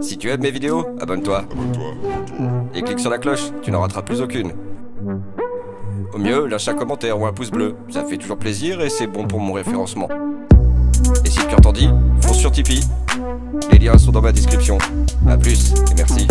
Si tu aimes mes vidéos, abonne-toi. Et clique sur la cloche, tu n'en rateras plus aucune. Au mieux, lâche un commentaire ou un pouce bleu, ça fait toujours plaisir et c'est bon pour mon référencement. Et si tu cœur t'en dit, fonce sur Tipeee. Les liens sont dans ma description. A plus et merci.